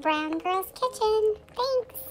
Brown Girl's Kitchen. Thanks.